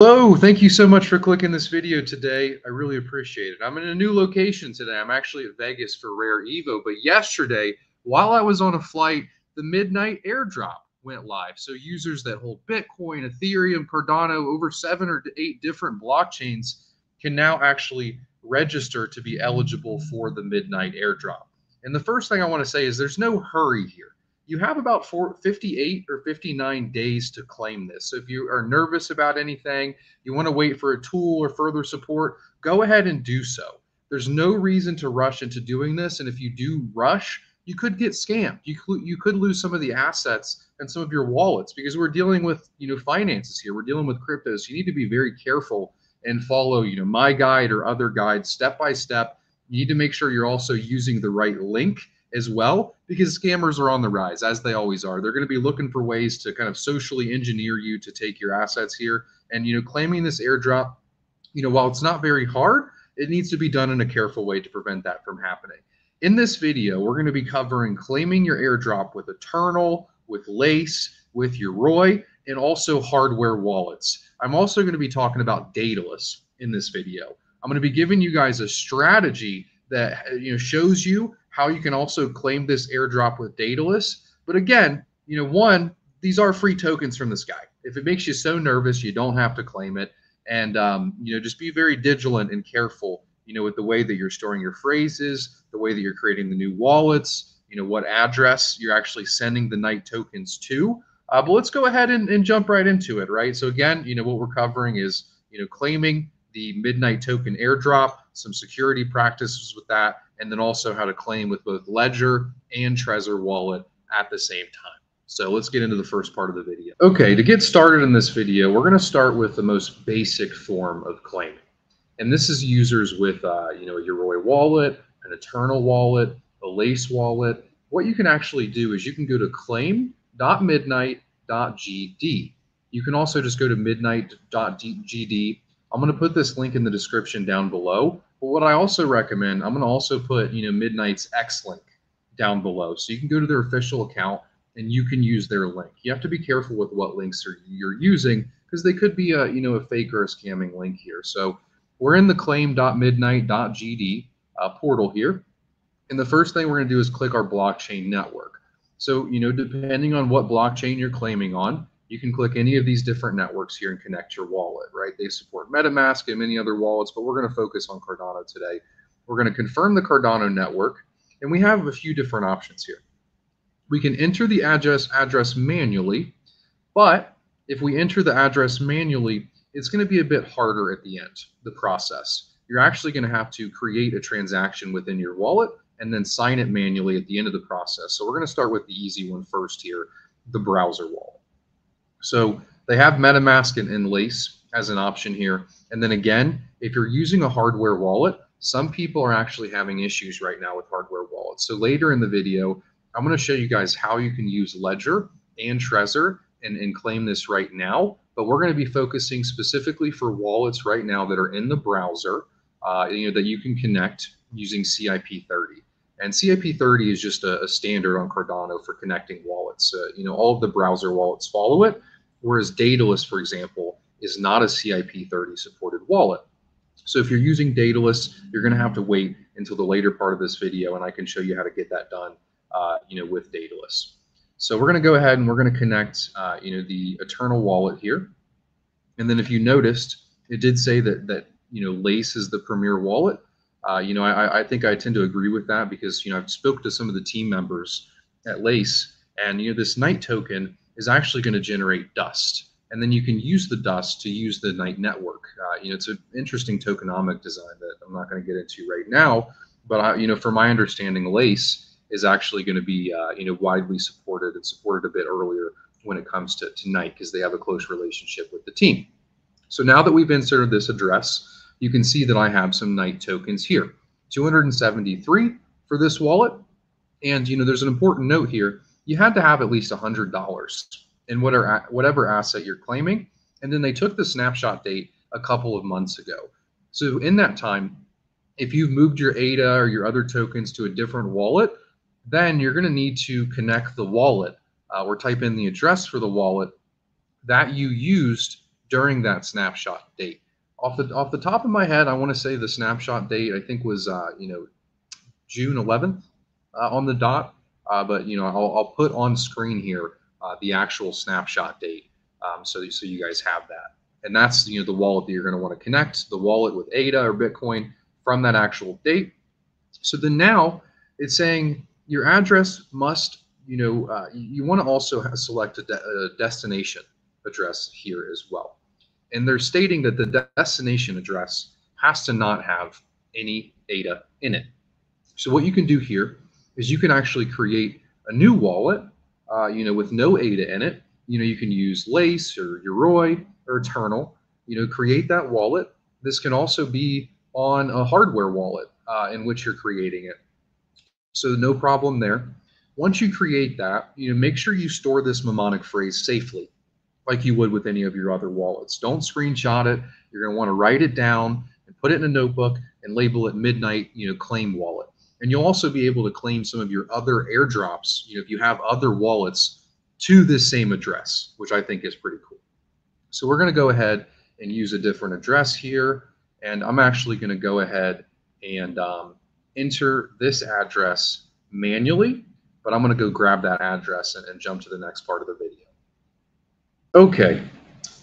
Hello, thank you so much for clicking this video today. I really appreciate it. I'm in a new location today. I'm actually at Vegas for Rare Evo, but yesterday, while I was on a flight, the midnight airdrop went live. So users that hold Bitcoin, Ethereum, Cardano, over seven or eight different blockchains can now actually register to be eligible for the midnight airdrop. And the first thing I want to say is there's no hurry here you have about four, 58 or 59 days to claim this. So if you are nervous about anything, you want to wait for a tool or further support, go ahead and do so. There's no reason to rush into doing this. And if you do rush, you could get scammed. You could, you could lose some of the assets and some of your wallets because we're dealing with, you know, finances here. We're dealing with cryptos. So you need to be very careful and follow, you know, my guide or other guides step by step. You need to make sure you're also using the right link as well because scammers are on the rise as they always are. They're going to be looking for ways to kind of socially engineer you to take your assets here. And you know claiming this airdrop you know while it's not very hard it needs to be done in a careful way to prevent that from happening. In this video we're going to be covering claiming your airdrop with Eternl with lace with Yoroi and also hardware wallets. I'm also going to be talking about daedalus in this video. I'm going to be giving you guys a strategy that you know shows you how you can also claim this airdrop with Daedalus. But again, you know, one, these are free tokens from the sky. If it makes you so nervous, you don't have to claim it. And, um, you know, just be very vigilant and careful, you know, with the way that you're storing your phrases, the way that you're creating the new wallets, you know, what address you're actually sending the night tokens to. Uh, but let's go ahead and, and jump right into it, right? So again, you know, what we're covering is, you know, claiming the midnight token airdrop, some security practices with that, and then also how to claim with both Ledger and Trezor Wallet at the same time. So let's get into the first part of the video. Okay, to get started in this video, we're going to start with the most basic form of claiming. And this is users with, uh, you know, a Yoroi wallet, an Eternl wallet, a Lace wallet. What you can actually do is you can go to claim.midnight.gd. You can also just go to midnight.gd. I'm going to put this link in the description down below. But what I also recommend, I'm going to also put, you know, Midnight's X link down below. So you can go to their official account and you can use their link. You have to be careful with what links are, you're using because they could be a, you know, a fake or a scamming link here. So we're in the claim.midnight.gd uh, portal here. And the first thing we're going to do is click our blockchain network. So, you know, depending on what blockchain you're claiming on, you can click any of these different networks here and connect your wallet, right? They support MetaMask and many other wallets, but we're going to focus on Cardano today. We're going to confirm the Cardano network, and we have a few different options here. We can enter the address address manually, but if we enter the address manually, it's going to be a bit harder at the end, the process. You're actually going to have to create a transaction within your wallet and then sign it manually at the end of the process. So we're going to start with the easy one first here, the browser wallet. So they have MetaMask and, Lace as an option here. And then again, if you're using a hardware wallet, some people are actually having issues right now with hardware wallets. So later in the video, I'm going to show you guys how you can use Ledger and Trezor and, and claim this right now. But we're going to be focusing specifically for wallets right now that are in the browser, uh, you know, that you can connect using CIP30. And CIP30 is just a, a standard on Cardano for connecting wallets. Uh, you know, all of the browser wallets follow it, whereas Daedalus, for example, is not a CIP30 supported wallet. So if you're using Daedalus, you're going to have to wait until the later part of this video, and I can show you how to get that done, uh, you know, with Daedalus. So we're going to go ahead and we're going to connect, uh, you know, the Eternl wallet here. And then if you noticed, it did say that that you know Lace is the premier wallet. Uh, you know, I, I think I tend to agree with that because you know I've spoke to some of the team members at Lace, and you know this night token is actually going to generate dust, and then you can use the dust to use the night network. Uh, you know, it's an interesting tokenomic design that I'm not going to get into right now, but I, you know, from my understanding, Lace is actually going to be uh, you know widely supported and supported a bit earlier when it comes to, to night because they have a close relationship with the team. So now that we've inserted this address you can see that I have some night tokens here. 273 for this wallet. And you know, there's an important note here. You had to have at least $100 in whatever, whatever asset you're claiming. And then they took the snapshot date a couple of months ago. So in that time, if you've moved your ADA or your other tokens to a different wallet, then you're going to need to connect the wallet uh, or type in the address for the wallet that you used during that snapshot date. Off the off the top of my head, I want to say the snapshot date I think was uh, you know June 11th uh, on the dot. Uh, but you know I'll, I'll put on screen here uh, the actual snapshot date um, so so you guys have that. And that's you know the wallet that you're going to want to connect the wallet with ADA or Bitcoin from that actual date. So then now it's saying your address must you know uh, you want to also select a, de a destination address here as well. And they're stating that the destination address has to not have any ADA in it. So what you can do here is you can actually create a new wallet, uh, you know, with no ADA in it. You know, you can use Lace or Yoroi or Eternl, you know, create that wallet. This can also be on a hardware wallet uh, in which you're creating it. So no problem there. Once you create that, you know, make sure you store this mnemonic phrase safely like you would with any of your other wallets. Don't screenshot it. You're going to want to write it down and put it in a notebook and label it midnight, you know, claim wallet. And you'll also be able to claim some of your other airdrops, you know, if you have other wallets to this same address, which I think is pretty cool. So we're going to go ahead and use a different address here. And I'm actually going to go ahead and um, enter this address manually, but I'm going to go grab that address and, and jump to the next part of the video. Okay,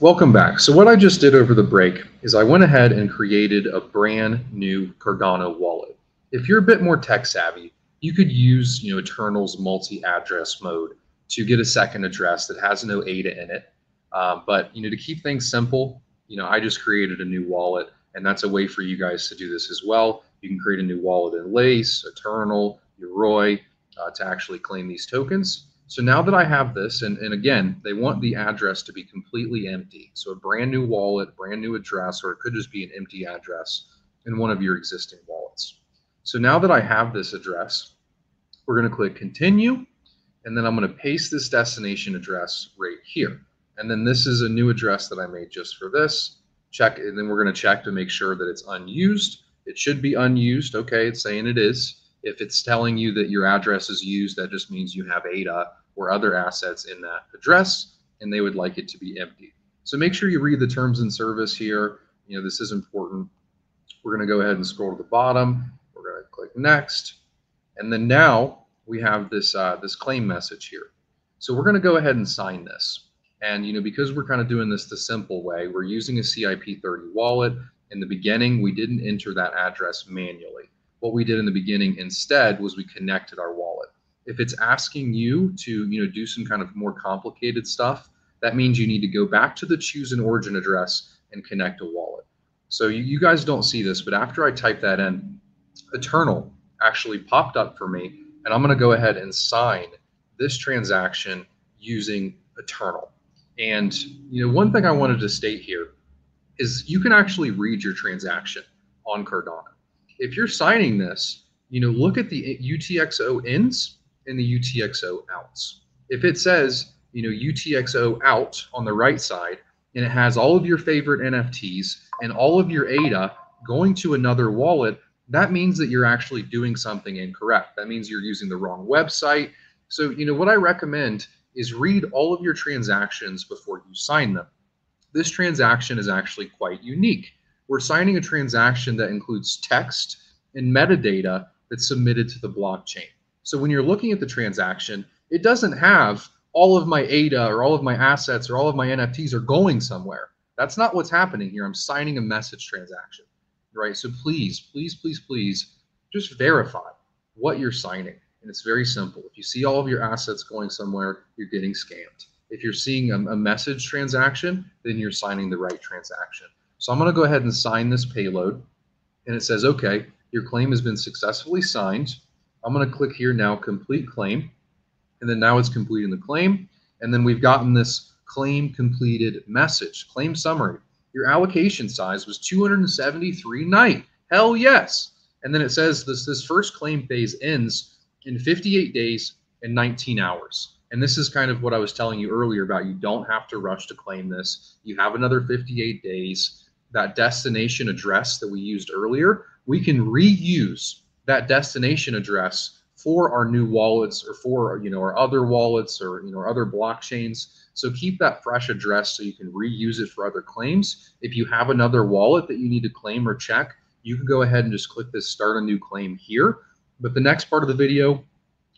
welcome back. So what I just did over the break is I went ahead and created a brand new Cardano wallet. If you're a bit more tech savvy, you could use you know Eternl's multi-address mode to get a second address that has no ADA in it. Um, but you know to keep things simple, you know I just created a new wallet, and that's a way for you guys to do this as well. You can create a new wallet in Lace, Eternl, Yoroi uh, to actually claim these tokens. So now that I have this, and, and again, they want the address to be completely empty. So a brand new wallet, brand new address, or it could just be an empty address in one of your existing wallets. So now that I have this address, we're going to click continue, and then I'm going to paste this destination address right here. And then this is a new address that I made just for this. Check, and then we're going to check to make sure that it's unused. It should be unused. Okay, it's saying it is. If it's telling you that your address is used, that just means you have ADA or other assets in that address, and they would like it to be empty. So make sure you read the terms and service here. You know, this is important. We're going to go ahead and scroll to the bottom. We're going to click next. And then now we have this, uh, this claim message here. So we're going to go ahead and sign this. And, you know, because we're kind of doing this the simple way, we're using a CIP30 wallet. In the beginning, we didn't enter that address manually. What we did in the beginning instead was we connected our wallet. If it's asking you to, you know, do some kind of more complicated stuff, that means you need to go back to the choose an origin address and connect a wallet. So you, you guys don't see this, but after I type that in, Eternl actually popped up for me, and I'm going to go ahead and sign this transaction using Eternl. And you know, one thing I wanted to state here is you can actually read your transaction on Cardano if you're signing this, you know, look at the UTXO ins and the UTXO outs. If it says, you know, UTXO out on the right side, and it has all of your favorite NFTs and all of your ADA going to another wallet, that means that you're actually doing something incorrect. That means you're using the wrong website. So, you know, what I recommend is read all of your transactions before you sign them. This transaction is actually quite unique we're signing a transaction that includes text and metadata that's submitted to the blockchain. So when you're looking at the transaction, it doesn't have all of my ADA or all of my assets or all of my NFTs are going somewhere. That's not what's happening here. I'm signing a message transaction, right? So please, please, please, please just verify what you're signing. And it's very simple. If you see all of your assets going somewhere, you're getting scammed. If you're seeing a, a message transaction, then you're signing the right transaction. So I'm going to go ahead and sign this payload. And it says, okay, your claim has been successfully signed. I'm going to click here now, complete claim. And then now it's completing the claim. And then we've gotten this claim completed message, claim summary. Your allocation size was 273 night. Hell yes. And then it says this, this first claim phase ends in 58 days and 19 hours. And this is kind of what I was telling you earlier about you don't have to rush to claim this. You have another 58 days that destination address that we used earlier, we can reuse that destination address for our new wallets or for you know our other wallets or you know our other blockchains So keep that fresh address so you can reuse it for other claims. If you have another wallet that you need to claim or check, you can go ahead and just click this start a new claim here. But the next part of the video,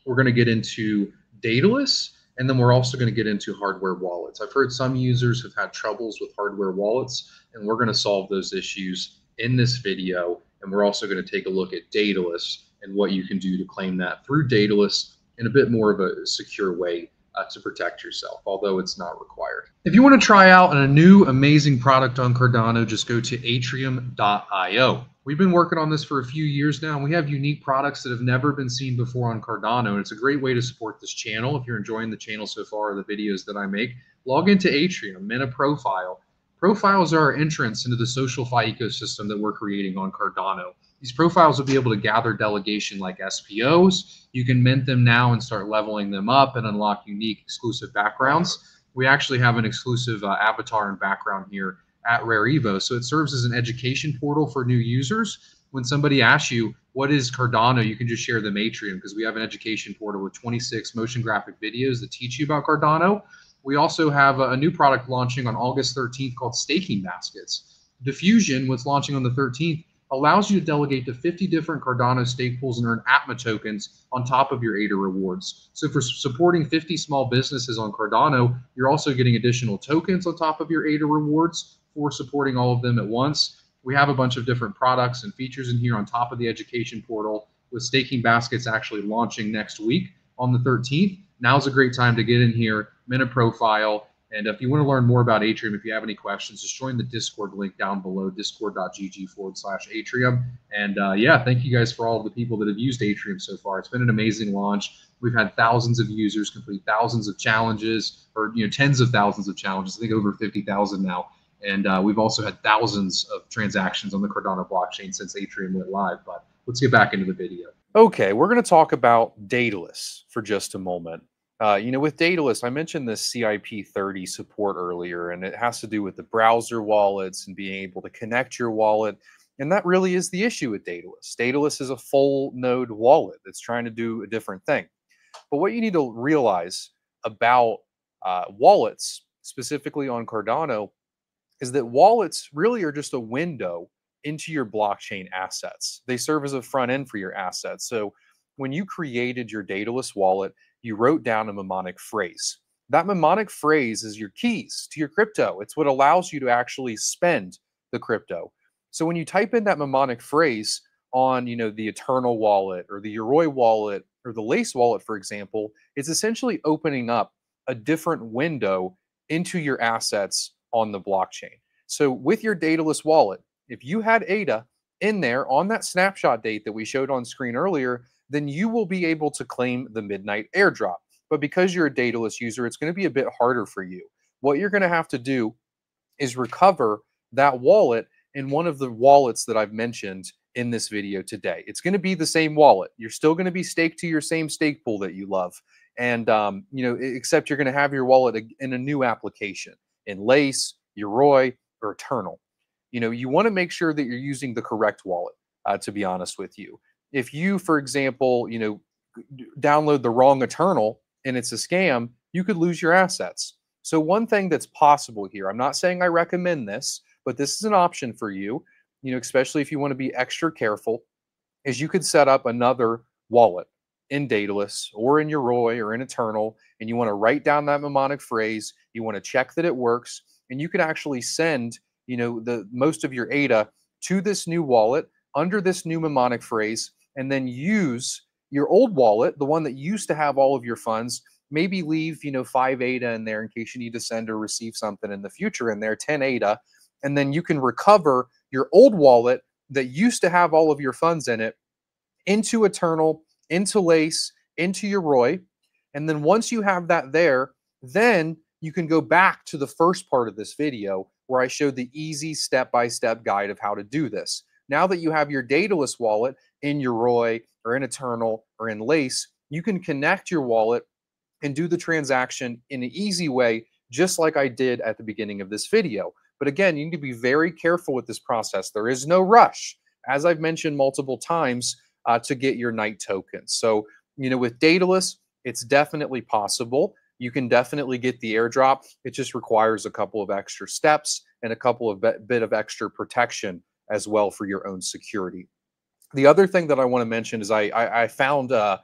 we're going to get into Daedalus, and then we're also going to get into hardware wallets. I've heard some users have had troubles with hardware wallets, and we're going to solve those issues in this video. And we're also going to take a look at Daedalus and what you can do to claim that through Daedalus in a bit more of a secure way uh, to protect yourself, although it's not required. If you want to try out a new amazing product on Cardano, just go to atrium.io. We've been working on this for a few years now, and we have unique products that have never been seen before on Cardano. And it's a great way to support this channel. If you're enjoying the channel so far, the videos that I make, log into Atrium, mint a profile. Profiles are our entrance into the social SocialFi ecosystem that we're creating on Cardano. These profiles will be able to gather delegation like SPOs. You can mint them now and start leveling them up and unlock unique exclusive backgrounds. We actually have an exclusive uh, avatar and background here at Rare Evo. So it serves as an education portal for new users. When somebody asks you, what is Cardano, you can just share the Atrium because we have an education portal with 26 motion graphic videos that teach you about Cardano. We also have a, new product launching on August 13th called Staking Baskets. Diffusion, what's launching on the 13th, allows you to delegate to 50 different Cardano stake pools and earn ATMA tokens on top of your ADA rewards. So for supporting 50 small businesses on Cardano, you're also getting additional tokens on top of your ADA rewards for supporting all of them at once. We have a bunch of different products and features in here on top of the education portal with staking baskets actually launching next week on the 13th. Now's a great time to get in here, mint a profile, and if you want to learn more about Atrium, if you have any questions, just join the Discord link down below, discord.gg forward slash Atrium. And uh, yeah, thank you guys for all the people that have used Atrium so far. It's been an amazing launch. We've had thousands of users complete thousands of challenges, or you know, tens of thousands of challenges. I think over 50,000 now. And uh, we've also had thousands of transactions on the Cardano blockchain since Atrium went live. But let's get back into the video. Okay, we're going to talk about Daedalus for just a moment. Uh, you know, with Daedalus, I mentioned this CIP30 support earlier, and it has to do with the browser wallets and being able to connect your wallet. And that really is the issue with Daedalus. Daedalus is a full node wallet that's trying to do a different thing. But what you need to realize about uh, wallets, specifically on Cardano, is that wallets really are just a window into your blockchain assets. They serve as a front end for your assets. So when you created your Daedalus wallet, you wrote down a mnemonic phrase. That mnemonic phrase is your keys to your crypto. It's what allows you to actually spend the crypto. So when you type in that mnemonic phrase on, you know, the Eternl wallet or the Yoroi wallet or the Lace wallet, for example, it's essentially opening up a different window into your assets on the blockchain. So with your Daedalus wallet, if you had ADA in there on that snapshot date that we showed on screen earlier, then you will be able to claim the midnight airdrop. But because you're a Daedalus user, it's going to be a bit harder for you. What you're going to have to do is recover that wallet in one of the wallets that I've mentioned in this video today. It's going to be the same wallet. You're still going to be staked to your same stake pool that you love. And, um, you know, except you're going to have your wallet in a new application in Lace, Yoroi, or Eternl. You know, you want to make sure that you're using the correct wallet, uh, to be honest with you if you, for example, you know, download the wrong Eternl and it's a scam, you could lose your assets. So one thing that's possible here, I'm not saying I recommend this, but this is an option for you, you know, especially if you want to be extra careful, is you could set up another wallet in Daedalus or in Yoroi or in Eternl, and you want to write down that mnemonic phrase. You want to check that it works, and you could actually send, you know, the most of your ADA to this new wallet under this new mnemonic phrase and then use your old wallet, the one that used to have all of your funds, maybe leave, you know, five ADA in there in case you need to send or receive something in the future in there, 10 ADA. And then you can recover your old wallet that used to have all of your funds in it into Eternl, into Lace, into Yoroi. And then once you have that there, then you can go back to the first part of this video where I showed the easy step-by-step -step guide of how to do this. Now that you have your Daedalus wallet in Yoroi or in Eternl or in Lace, you can connect your wallet and do the transaction in an easy way, just like I did at the beginning of this video. But again, you need to be very careful with this process. There is no rush, as I've mentioned multiple times, uh, to get your night tokens. So, you know, with Daedalus, it's definitely possible. you can definitely get the airdrop. It just requires a couple of extra steps and a couple of bit of extra protection as well for your own security. The other thing that I want to mention is I, I, I found uh,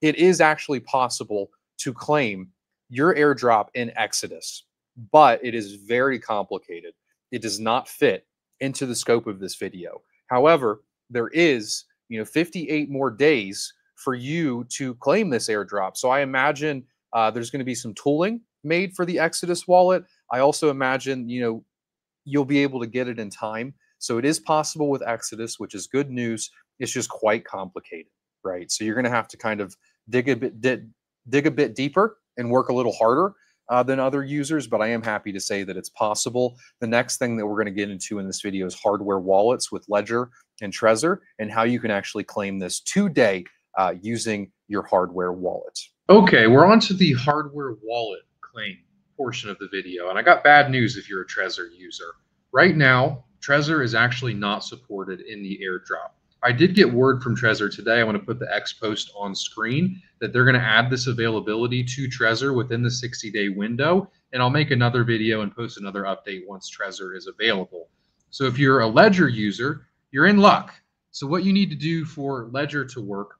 it is actually possible to claim your airdrop in Exodus, but it is very complicated. It does not fit into the scope of this video. However, there is, you know, 58 more days for you to claim this airdrop. So I imagine uh, there's going to be some tooling made for the Exodus wallet. I also imagine, you know, you'll be able to get it in time. So it is possible with Exodus, which is good news. It's just quite complicated, right? So you're going to have to kind of dig a bit dig, dig a bit deeper and work a little harder uh, than other users, but I am happy to say that it's possible. The next thing that we're going to get into in this video is hardware wallets with Ledger and Trezor and how you can actually claim this today uh, using your hardware wallet. Okay, we're on to the hardware wallet claim portion of the video, and I got bad news if you're a Trezor user. Right now, Trezor is actually not supported in the airdrop. I did get word from Trezor today. I want to put the X post on screen that they're going to add this availability to Trezor within the 60 day window. And I'll make another video and post another update once Trezor is available. So if you're a Ledger user, you're in luck. So what you need to do for Ledger to work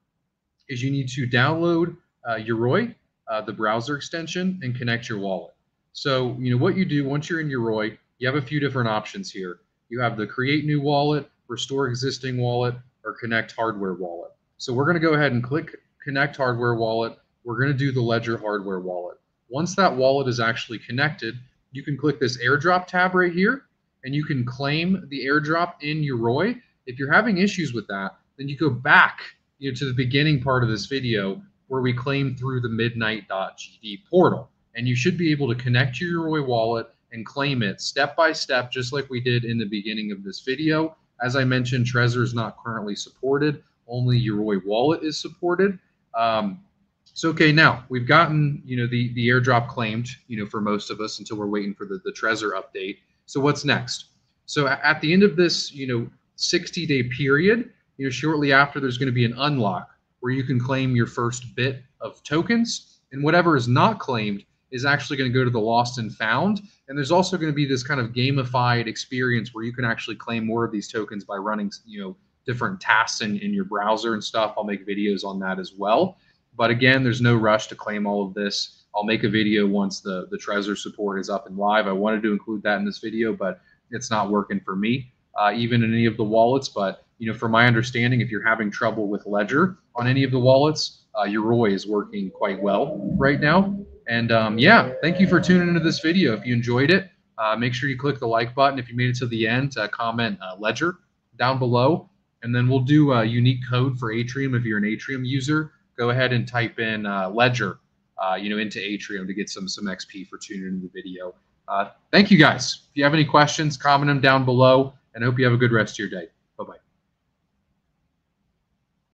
is you need to download uh, Yoroi, uh, the browser extension, and connect your wallet. So you know what you do once you're in Yoroi, you have a few different options here. You have the create new wallet, restore existing wallet, or connect hardware wallet. So we're going to go ahead and click connect hardware wallet. We're going to do the Ledger hardware wallet. Once that wallet is actually connected, you can click this airdrop tab right here and you can claim the airdrop in Yoroi. If you're having issues with that, then you go back you know, to the beginning part of this video where we claim through the midnight.gd portal. And you should be able to connect your Yoroi wallet and claim it step by step, just like we did in the beginning of this video. As I mentioned, Trezor is not currently supported. Only Yoroi Wallet is supported. Um, so okay, now we've gotten you know the the airdrop claimed you know for most of us until we're waiting for the the Trezor update. So what's next? So at the end of this you know 60 day period, you know shortly after there's going to be an unlock where you can claim your first bit of tokens, and whatever is not claimed is actually going to go to the lost and found. And there's also going to be this kind of gamified experience where you can actually claim more of these tokens by running, you know, different tasks in, in your browser and stuff. I'll make videos on that as well. But again, there's no rush to claim all of this. I'll make a video once the, the Trezor support is up and live. I wanted to include that in this video, but it's not working for me, uh, even in any of the wallets. But you know, from my understanding, if you're having trouble with Ledger on any of the wallets, uh, Yoroi is working quite well right now. And um, yeah, thank you for tuning into this video. If you enjoyed it, uh, make sure you click the like button. If you made it to the end, uh, comment uh, Ledger down below. And then we'll do a unique code for Atrium. If you're an Atrium user, go ahead and type in uh, Ledger, uh, you know, into Atrium to get some some XP for tuning into the video. Uh, thank you guys. If you have any questions, comment them down below, and I hope you have a good rest of your day.